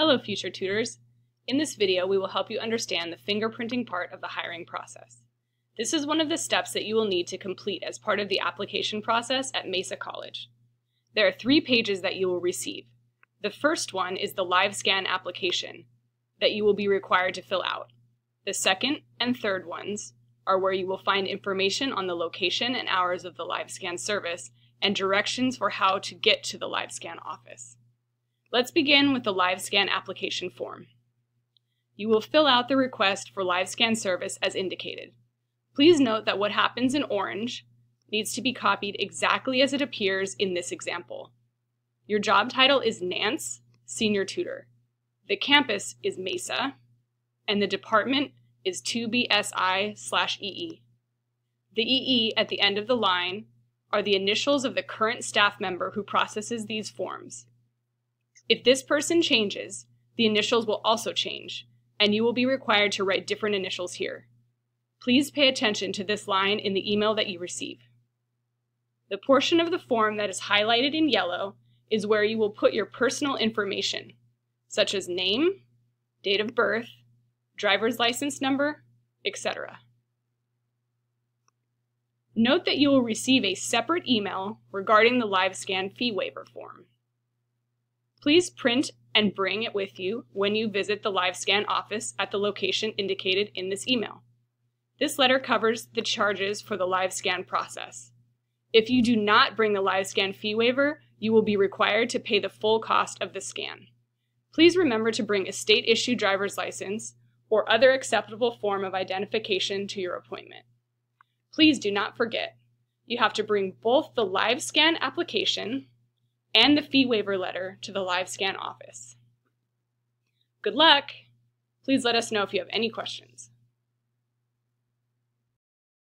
Hello, future tutors. In this video, we will help you understand the fingerprinting part of the hiring process. This is one of the steps that you will need to complete as part of the application process at Mesa College. There are three pages that you will receive. The first one is the live scan application that you will be required to fill out. The second and third ones are where you will find information on the location and hours of the live scan service and directions for how to get to the live scan office. Let's begin with the LiveScan application form. You will fill out the request for LiveScan service as indicated. Please note that what happens in orange needs to be copied exactly as it appears in this example. Your job title is Nance, Senior Tutor. The campus is Mesa, and the department is 2BSI slash EE. The EE at the end of the line are the initials of the current staff member who processes these forms. If this person changes, the initials will also change, and you will be required to write different initials here. Please pay attention to this line in the email that you receive. The portion of the form that is highlighted in yellow is where you will put your personal information, such as name, date of birth, driver's license number, etc. Note that you will receive a separate email regarding the LiveScan fee waiver form. Please print and bring it with you when you visit the LiveScan office at the location indicated in this email. This letter covers the charges for the LiveScan process. If you do not bring the LiveScan fee waiver, you will be required to pay the full cost of the scan. Please remember to bring a state-issued driver's license or other acceptable form of identification to your appointment. Please do not forget, you have to bring both the LiveScan application and the fee waiver letter to the live scan office. Good luck! Please let us know if you have any questions.